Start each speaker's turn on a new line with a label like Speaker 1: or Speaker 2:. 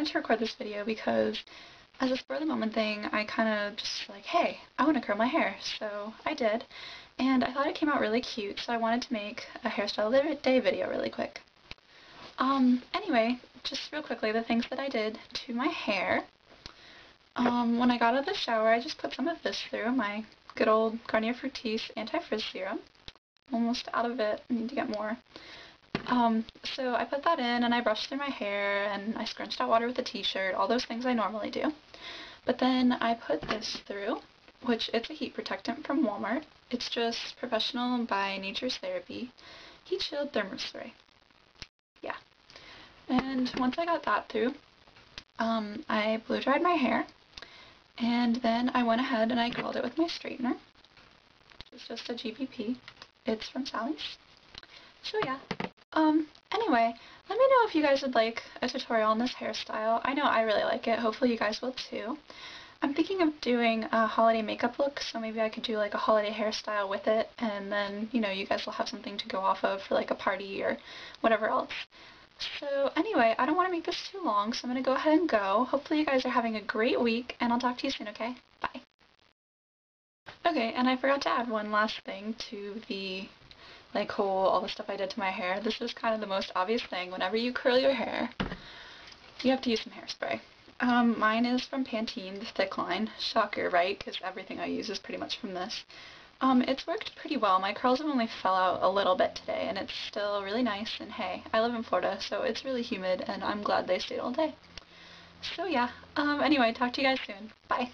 Speaker 1: wanted to record this video because as a spur of the moment thing, I kind of just like, hey, I want to curl my hair. So I did, and I thought it came out really cute, so I wanted to make a hairstyle day video really quick. Um, anyway, just real quickly, the things that I did to my hair. Um, when I got out of the shower, I just put some of this through, my good old Garnier Fructis Anti-Frizz Serum. Almost out of it, I need to get more. Um, so I put that in and I brushed through my hair and I scrunched out water with a t-shirt, all those things I normally do. But then I put this through, which it's a heat protectant from Walmart. It's just Professional by Nature's Therapy Heat Shield Thermospray. Yeah. And once I got that through, um, I blow dried my hair and then I went ahead and I curled it with my straightener. It's just a GVP. It's from Sally's. So yeah, um, anyway, let me know if you guys would like a tutorial on this hairstyle. I know I really like it. Hopefully you guys will too. I'm thinking of doing a holiday makeup look, so maybe I could do like a holiday hairstyle with it, and then, you know, you guys will have something to go off of for like a party or whatever else. So anyway, I don't want to make this too long, so I'm going to go ahead and go. Hopefully you guys are having a great week, and I'll talk to you soon, okay? Bye. Okay, and I forgot to add one last thing to the like whole, all the stuff I did to my hair. This is kind of the most obvious thing. Whenever you curl your hair, you have to use some hairspray. Um, mine is from Pantene, the thick line. Shocker, right? Because everything I use is pretty much from this. Um, it's worked pretty well. My curls have only fell out a little bit today, and it's still really nice. And hey, I live in Florida, so it's really humid, and I'm glad they stayed all day. So yeah, um, anyway, talk to you guys soon. Bye.